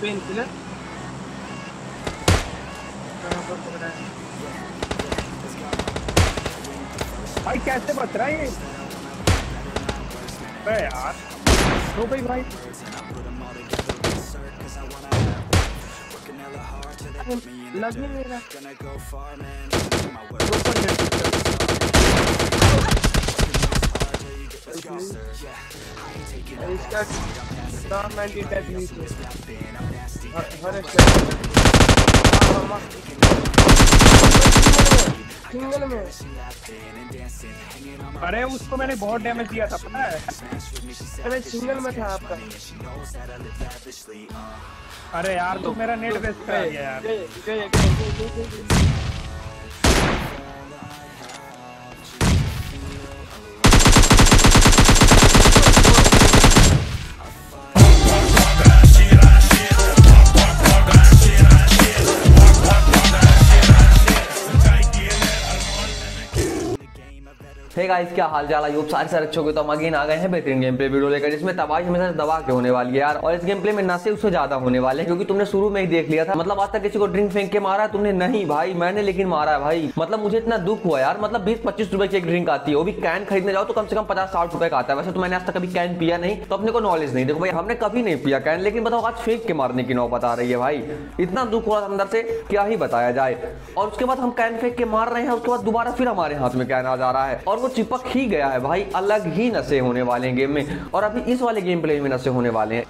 Pain killer भाई कैसे बच रहा है ये? यार तो भाई भाई। लग नहीं मेरा इसका हर एक सिंगल में अरे उसको मैंने बहुत डैमेज दिया था पता है? अरे सिंगल में था आपका। अरे यार तू मेरा नेट वेस्ट कर दिया यार। हे गाइस क्या हाल चाल यूब सारे सारे अच्छे तो हम अगेन आ गए हैं बेहतरीन गेम प्ले वीडियो लेकर, जिसमें तबाही हमेशा दबा के होने वाली है यार। और इस गेम प्ले में नशे उससे ज़्यादा होने वाले हैं क्योंकि तुमने शुरू में ही देख लिया था। मतलब आज तक किसी को ड्रिंक फेंक के मारा तुमने नहीं भाई, मैंने लेकिन मारा है भाई। मतलब मुझे इतना दुख हुआ यार। मतलब बीस पच्चीस रुपए की एक ड्रिंक आती है, वो भी कैन खरीदने जाओ तो कम से कम पचास साठ रुपए का आता है। वैसे तो मैंने आज तक कभी कैन पिया नहीं तो अपने को नॉलेज नहीं। देखो भाई, हमने कभी नहीं पिया कैन लेकिन बताओ, आज फेंक के मारने की नौबत आ रही है भाई। इतना दुख हुआ अंदर से, क्या ही बताया जाए। और उसके बाद हम कैन फेंक के मार रहे हैं, उसके बाद दोबारा फिर हमारे हाथ में कैन आ जा रहा है। और वो चिपक ही गया है भाई, अलग ही नशे होने वाले गेम में। और अभी इस वाले गेम प्ले में नशे होने वाले हैं।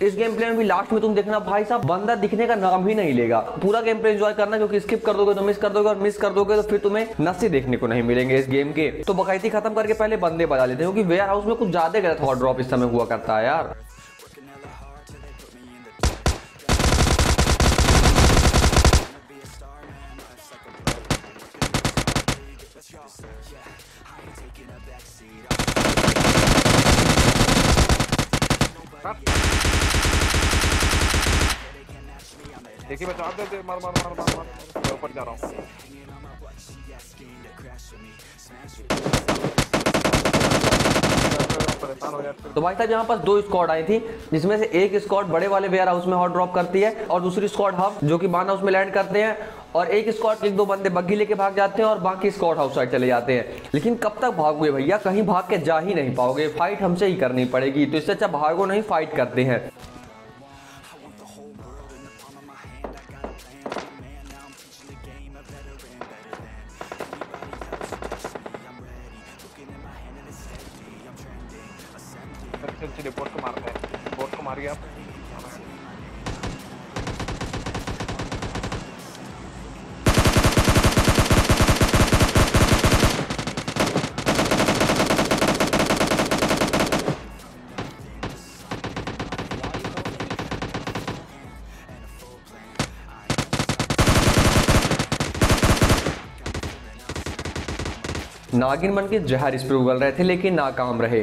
इस गेम प्ले में भी लास्ट में तुम देखना भाई साहब, बंदा दिखने का नाम ही नहीं लेगा। पूरा गेम प्ले एंजॉय करना, क्योंकि स्किप कर दोगे तो मिस कर दोगे, और मिस कर दोगे तो फिर तुम्हें नशे देखने को नहीं मिलेंगे इस गेम के। तो बकैती खत्म करके पहले बंदे बजा लेते हैं, क्योंकि वेयर हाउस में कुछ ज़्यादा गलत हॉट ड्रॉप इस समय हुआ करता है यार। देखिए बच्चों आप दे मार मार मार मार मार। मैं ऊपर जा रहा हूँ। तो भाई साहब, यहाँ पास दो स्क्वाड आई थी, जिसमें से एक स्क्वाड बड़े वाले वेयर हाउस में हॉट ड्रॉप करती है और दूसरी स्क्वाड हम, जो कि बान हाउस में लैंड करते हैं। और एक स्कॉट एक दो बंदे बग्घी लेके भाग जाते हैं और बाकी स्कॉट हाउस साइड चले जाते हैं। लेकिन कब तक भागोगे भैया? कहीं भाग के जा ही नहीं पाओगे। फाइट हमसे ही करनी पड़ेगी। तो इससे अच्छा भागो नहीं फाइट करते हैं। नागिन बन के जहर इस पर उगल रहे थे लेकिन नाकाम रहे।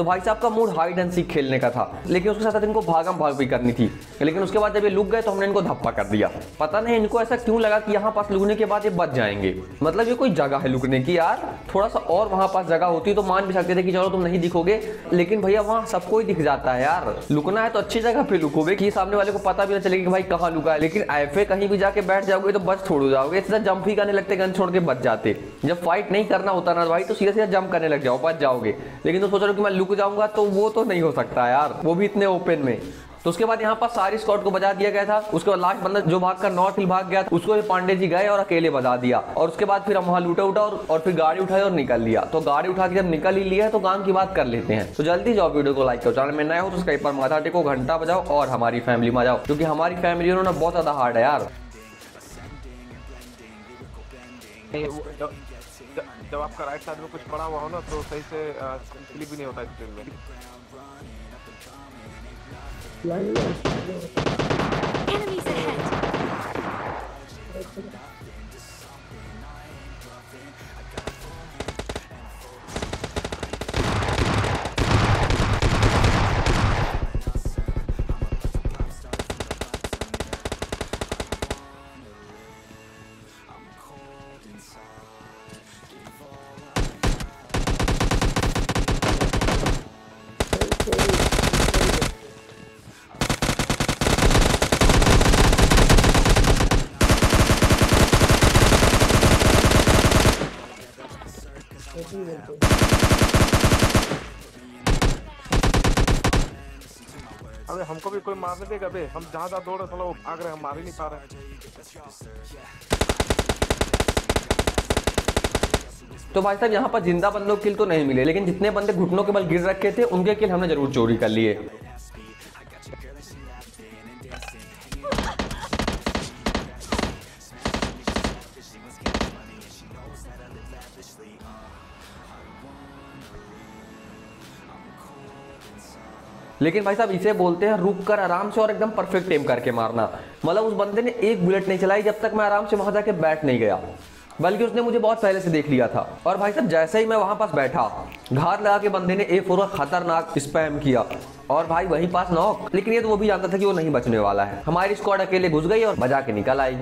तो भाई साहब का मूड हाइड एंड सीख खेलने का था। लेकिन उसके साथ साथ इनको भागम भाग भी करनी थी। लेकिन उसके बाद जब ये लुक गए तो हमने इनको धप्पा कर दिया। पता नहीं इनको ऐसा क्यों लगा कि यहाँ पास लुकने के बाद ये बच जाएँगे। मतलब ये कोई जगह है लुकने की यार। थोड़ा सा और वहाँ पास जगह होती तो मान भी सकते थे कि चलो तुम नहीं दिखोगे। लेकिन भैया वहाँ सबको ही दिख जाता है यार। लुकना है तो अच्छी जगह पे लुकोगे कि सामने वाले को पता भी ना चलेगा कि भाई कहाँ लुका है। लेकिन ऐसे कहीं भी जाके बैठ जाओगे तो बच छोड़ जाओगे। इससे जंप ही करने लगते गन छोड़ के बच जाते। जब फाइट नहीं करना होता ना भाई तो सीधा सीधा जंप करने लग जाओ, बच जाओगे। लेकिन तो सोच रहे हो कि मैं लुक जाऊँगा तो वो तो नहीं हो सकता यार। वो भी इतने ओपन में। तो उसके बाद यहाँ पर सारी स्कॉट को बजा दिया गया था। उसके बाद लास्ट बंदा जो भाग कर नॉर्थ हिल भाग गया था उसको ये पांडे जी गए और अकेले बजा दिया। और उसके बाद फिर हम वहाँ लूटा उठा और, और फिर गाड़ी उठाई और निकल लिया। तो गाड़ी उठा के जब निकल ही लिया है तो काम की बात कर लेते हैं। तो जल्दी जाओ वीडियो को लाइक करो। चैनल में नया हो तो उसका एक बार माथा टेको घंटा बजाओ और हमारी फैमिली में जाओ। क्योंकि हमारी फैमिली उन्होंने बहुत ज़्यादा हार्ड है यार। जब आपका राइट साइड में कुछ पड़ा हुआ हो ना तो सही से क्लिक भी नहीं होता स्क्रीन में। हमको भी कोई मारने देगा बे। हम जहाँ जहाँ दौड़ रहे वो भाग रहे हम मार ही नहीं पा रहे। तो भाई साहब, यहाँ पर ज़िंदा बंदों किल तो नहीं मिले, लेकिन जितने बंदे घुटनों के बल गिर रखे थे, उनके किल हमने ज़रूर चोरी कर लिए लेकिन भाई साहब, इसे बोलते हैं रुक कर आराम से और एकदम परफेक्ट एम करके मारना। मतलब उस बंदे ने एक बुलेट नहीं चलाई जब तक मैं आराम से वहाँ जाके बैठ नहीं गया। बल्कि उसने मुझे बहुत पहले से देख लिया था। और भाई साहब, जैसे ही मैं वहाँ पास बैठा, घात लगा के बंदे ने ए फोर खतरनाक स्पैम किया। और भाई, वहीं पास नॉक लेकिन ये तो वो भी जानता था कि वो नहीं बचने वाला है। हमारी स्क्वाड अकेले घुस गई और बजा के निकल आई।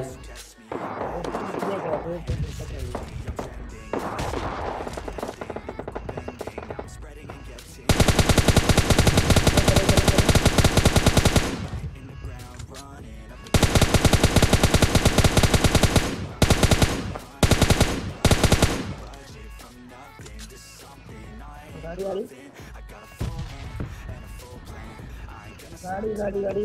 गाड़ी गाड़ी गाड़ी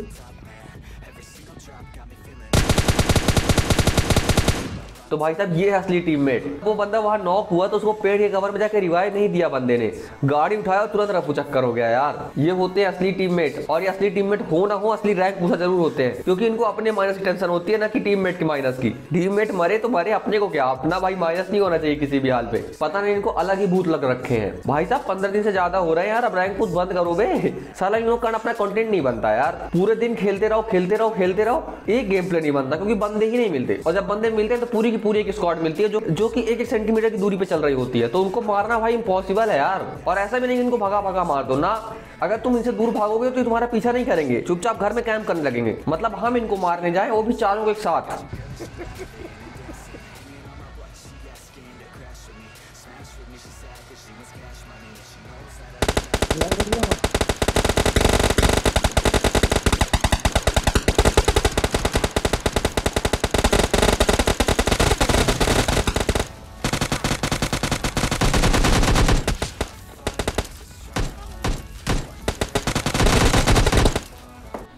तो भाई साहब, ये है असली टीममेट वो बंदा वहाँ नॉक हुआ तो उसको पेड़ के कवर में जाकर रिवाइव नहीं दिया बंदे ने। गाड़ी उठाया तुरंत रफू चक्कर हो गया यार। ये होते हैं असली टीममेट और ये असली टीममेट हो ना हो, असली रैंक पूछा ज़रूर होते हैं। क्योंकि इनको अपने माइनस की टेंशन होती है ना कि टीममेट की माइनस की। टीममेट मरे तो मरे अपने को क्या? अपना भाई माइनस नहीं होना चाहिए किसी भी हाल पे। पता नहीं इनको अलग ही भूत लग रखे हैं। भाई साहब, पंद्रह दिन से ज़्यादा हो रहा है यार, अब रैंक पूछ बंद करो बे। साला इन लोग अपना कंटेंट नहीं बनता यार। पूरे दिन खेलते रहो खेलते रहो खेलते रहो। एक गेम प्ले नहीं बनता, क्योंकि बंदे ही नहीं मिलते। और जब बंदे मिलते हैं तो पूरी की पूरी एक स्क्वाड मिलती है जो जो कि एक एक सेंटीमीटर की दूरी पे चल रही होती है। तो उनको मारना भाई इम्पॉसिबल है यार। और ऐसा भी नहीं इनको भगा भगा मार दो, ना। अगर तुम इनसे दूर भागोगे तो तुम्हारा पीछा नहीं करेंगे। चुपचाप घर में कैंप करने लगेंगे। मतलब हम इनको मारने जाए, वो भी चारों को एक साथ।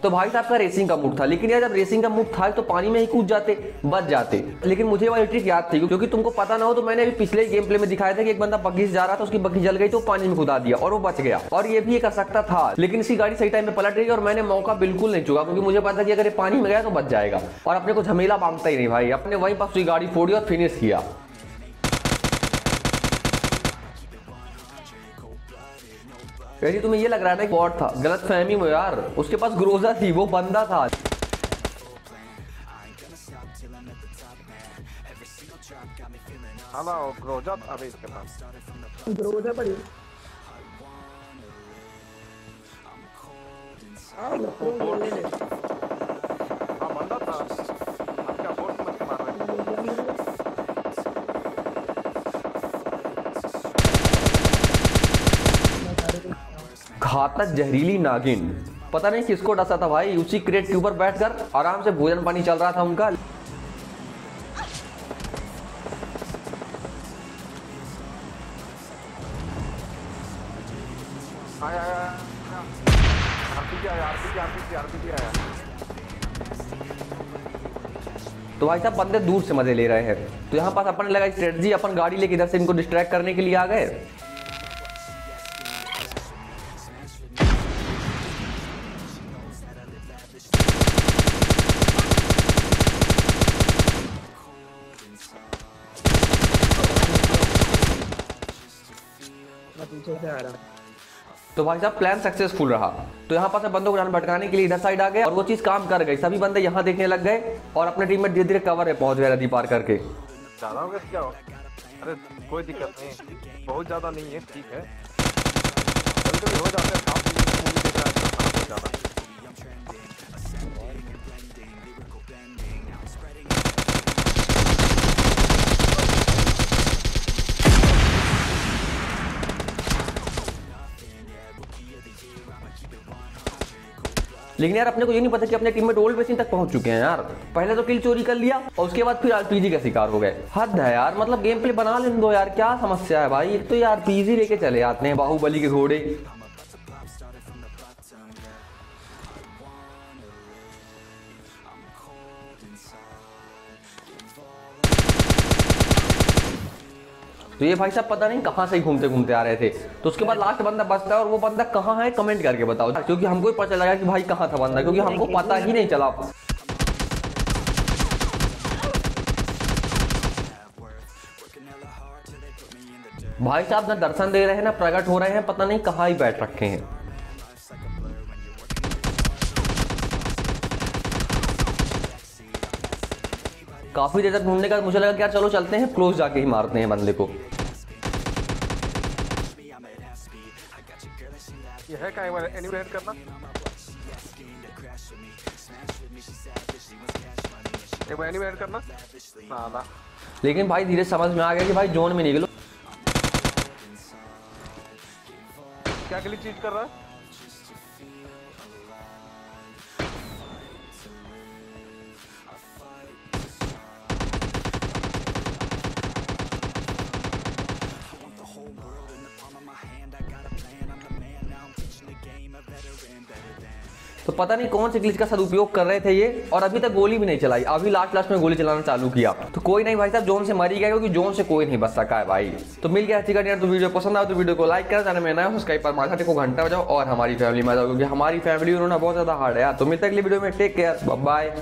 तो भाई साहब का रेसिंग का मूड था। लेकिन यार जब रेसिंग का मूड था तो पानी में ही कूद जाते, बच जाते। लेकिन मुझे वाली ट्रिक याद थी, क्योंकि तुमको पता ना हो तो मैंने अभी पिछले गेम प्ले में दिखाया था कि एक बंदा बग्घी जा रहा था, उसकी बग्घी जल गई तो पानी में कूदा दिया, और वो बच गया। और ये भी एक सकता था, लेकिन इसकी गाड़ी सही टाइम में पलट गई और मैंने मौका बिल्कुल नहीं चुका, क्योंकि मुझे पता कि अगर ये पानी में गया तो बच जाएगा। और अपने को झमेला माँगता ही नहीं भाई, अपने वहीं पास गाड़ी फोड़ी और फिनिश किया। यदि तुम्हें ये लग रहा था कि बॉट था। गलत फहमी हो यार। उसके पास ग्रोजा थी वो बंदा था। हेलो ग्रोजा अभी इसके पास। ग्रोजा पड़ी। हाँ ले ले हाँ घातक जहरीली नागिन। पता नहीं किसको डसा था भाई, उसी क्रेट के ऊपर बैठकर आराम से भोजन पानी चल रहा था उनका। तो भाई साहब, बंदे दूर से मज़े ले रहे हैं। तो यहाँ पास अपन लगा स्ट्रेटजी अपन गाड़ी लेके इधर से इनको डिस्ट्रैक्ट करने के लिए आ गए। पीछे से आ रहा तो भाई साहब प्लान सक्सेसफुल रहा। तो यहाँ पास बंदों को जान भटकाने के लिए इधर साइड आ गए और वो चीज़ काम कर गई सभी बंदे यहाँ देखने लग गए और अपने टीम में धीरे धीरे कवर है पहुँच गए नदी पार करके। गया अरे कोई दिक्कत नहीं। बहुत ज़्यादा नहीं है ठीक है। हो जाता है लेकिन यार अपने को ये नहीं पता कि अपने टीम में ओल्ड बेसिन तक पहुँच चुके हैं यार। पहले तो किल चोरी कर लिया, और उसके बाद फिर आरपीजी का शिकार हो गए? हद है यार मतलब गेम प्ले बना ले दो यार, क्या समस्या है भाई? एक तो यार पीजी लेके चले आते हैं, बाहुबली के घोड़े तो ये भाई साहब पता नहीं कहाँ से ही घूमते घूमते आ रहे थे। तो उसके बाद लास्ट बंदा बचता है और वो बंदा कहाँ है कमेंट करके बताओ। क्योंकि हमको ही पता लगा कि भाई कहाँ था बंदा, क्योंकि हमको पता ही नहीं चला। भाई साहब ना दर्शन दे रहे हैं, ना प्रकट हो रहे हैं, पता नहीं कहाँ ही बैठ रखे हैं। काफ़ी देर तक ढूँढने का मुझे लगा कि यार चलो चलते हैं क्लोज जाके ही मारते हैं बंदे को। ये है क्या एनिमेट करना? एक बार एनिमेट करना? ना ना लेकिन भाई धीरे समझ में आ गया कि भाई जोन में निकलो। क्या चीज़ कर रहा है? पता नहीं कौन से ग्लिच का सदुपयोग कर रहे थे ये, और अभी तक गोली भी नहीं चलाई। अभी लास्ट लास्ट में गोली चलाना चालू किया। तो कोई नहीं भाई साहब जोन से मरी गया क्योंकि जोन से कोई नहीं बच सका है भाई। तो मिल गया चिकन यार तो वीडियो पसंद आया तो वीडियो को लाइक करा, चैनल में सब्सक्राइब पर माथा को घंटा बजाओ और हमारी फैमिली में जाओ, क्योंकि हमारी फैमिली उन्होंने बहुत ज़्यादा हार्ड है तो मिलता अगली वीडियो में। Take care bye